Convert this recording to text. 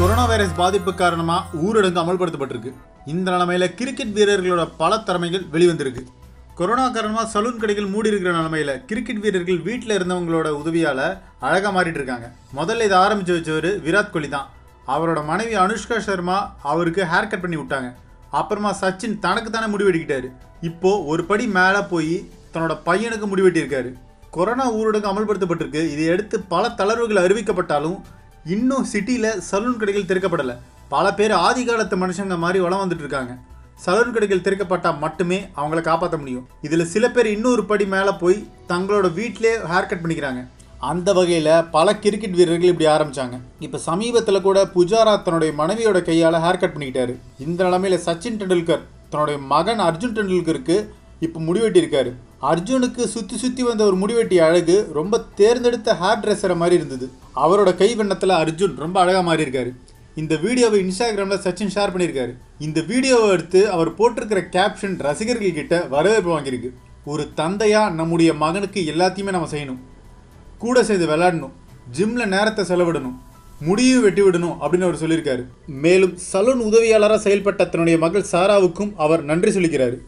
Corona virus பாதிப்பு காரணமாக ஊரடங்கு அமல்படுத்தப்பட்டிருக்கு. இந்த நிலைமையில கிரிக்கெட் வீரர்களோட பல திறமைகள் வெளிவந்திருக்கு. கொரோனா காரணமாக சலூன் கடைகள் மூடி இருக்கிற நிலமையில் கிரிக்கெட் வீரர்கள் வீட்டில் இருந்தவங்களோட உதவியால் அழகாக மாறிட்டு இருக்காங்க முதல்ல இதை ஆரம்பித்து வச்சவர் விராட் கோலி தான். அவரோட மனைவி அனுஷ்கா சர்மா அவருக்கு ஹேர் கட் பண்ணி விட்டாங்க. அப்புறமா சச்சின் தனக்கு தானே முடி இப்போது ஒரு படி மேலே போய் தன்னோட பையனுக்கு முடிவெட்டியிருக்காரு கொரோனா ஊரடங்கு அமல்படுத்தப்பட்டிருக்கு. இதை அடுத்து பல தளர்வுகள் அறிவிக்கப்பட்டாலும் இன்னும் சிட்டியில் சலூன் கடைகள் திறக்கப்படலை. பல பேர் ஆதி காலத்து மனுஷங்க மாதிரி வளம் வந்துட்டு இருக்காங்க. சலூன் கடைகள் திறக்கப்பட்டால் மட்டுமே அவங்கள காப்பாற்ற முடியும். இதில் சில பேர் இன்னொரு படி மேலே போய் தங்களோட வீட்டிலே ஹேர் கட் பண்ணிக்கிறாங்க. அந்த வகையில் பல கிரிக்கெட் வீரர்கள் இப்படி ஆரம்பித்தாங்க இப்போ சமீபத்தில் கூட புஜாரா தன்னுடைய மனைவியோட கையால் ஹேர் கட் பண்ணிக்கிட்டாரு. இந்த நிலமையில் சச்சின் டெண்டுல்கர் தன்னுடைய மகன் அர்ஜுன் டெண்டுல்கருக்கு இப்போ முடிவெட்டியிருக்காரு. அர்ஜுனுக்கு சுற்றி சுற்றி வந்த ஒரு முடிவெட்டி அழகு ரொம்ப தேர்ந்தெடுத்த ஹேர் ட்ரெஸ்ஸரை மாதிரி இருந்தது. அவரோட கை வண்ணத்தில் அர்ஜுன் ரொம்ப அழகாக மாறி இருக்காரு இந்த வீடியோவை இன்ஸ்டாகிராமில் சச்சின் ஷேர் பண்ணியிருக்காரு. இந்த வீடியோவை எடுத்து அவர் போட்டிருக்கிற கேப்ஷன் ரசிகர்கள் கிட்ட வரவேற்பு வாங்கியிருக்கு. ஒரு தந்தையாக நம்முடைய மகனுக்கு எல்லாத்தையுமே நம்ம செய்யணும். கூட சேர்ந்து விளையாடணும். ஜிம்மில் நேரத்தை செலவிடணும். முடியும் வெட்டி விடணும் அப்படின்னு அவர் சொல்லியிருக்காரு. மேலும் சலூன் உதவியாளராக செயல்பட்ட தன்னுடைய மகள் சாராவுக்கும் அவர் நன்றி சொல்லிக்கிறாரு.